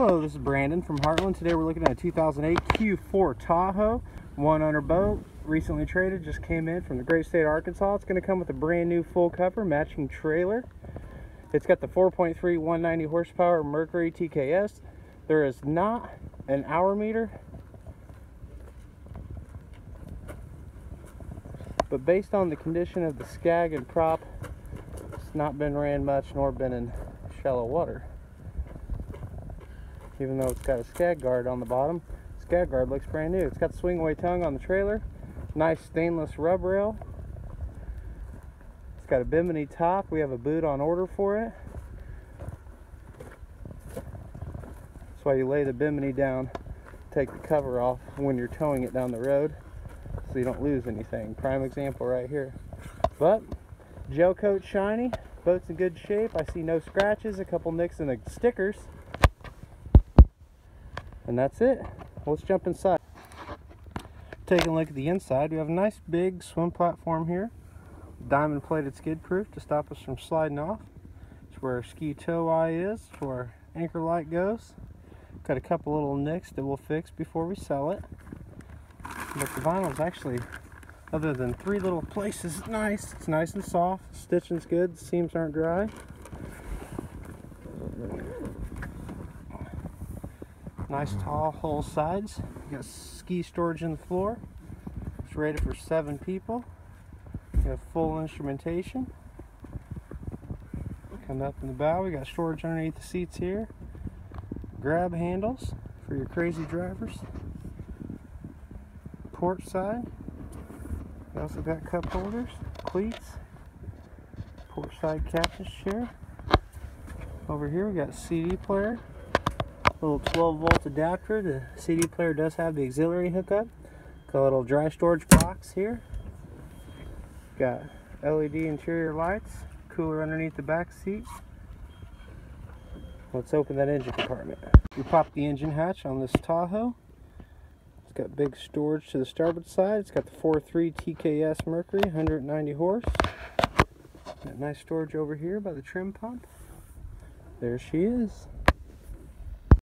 Hello, this is Brandon from Heartland. Today we're looking at a 2008 Q4 Tahoe, one owner boat, recently traded, just came in from the great state of Arkansas. It's going to come with a brand new full cover, matching trailer. It's got the 4.3 190 horsepower Mercury TKS. There is not an hour meter, but based on the condition of the skag and prop, it's not been ran much nor been in shallow water even though it's got a skag guard on the bottom. Skag guard looks brand new. It's got swing away tongue on the trailer. Nice stainless rub rail. It's got a bimini top. We have a boot on order for it. That's why you lay the bimini down, take the cover off when you're towing it down the road so you don't lose anything. Prime example right here. But gel coat shiny, boat's in good shape. I see no scratches, a couple nicks in the stickers. And that's it. Let's jump inside. Taking a look at the inside, we have a nice big swim platform here. Diamond plated skid proof to stop us from sliding off. It's where our ski tow eye is, where our anchor light goes. Got a couple little nicks that we'll fix before we sell it. But the vinyl is actually, other than three little places, nice. It's nice and soft. Stitching's good. The seams aren't dry. Nice tall hull sides. You got ski storage in the floor. It's rated for seven people. You have full instrumentation. Come up in the bow, we got storage underneath the seats here. Grab handles for your crazy drivers. Port side. We also got cup holders, cleats, port side captain's chair. Over here we got CD player, little 12 volt adapter. The CD player does have the auxiliary hookup. Got a little dry storage box here. Got LED interior lights, cooler underneath the back seat. Let's open that engine compartment. We pop the engine hatch on this Tahoe. It's got big storage to the starboard side. It's got the 4.3 TKS Mercury, 190 horse. Got nice storage over here by the trim pump. There she is.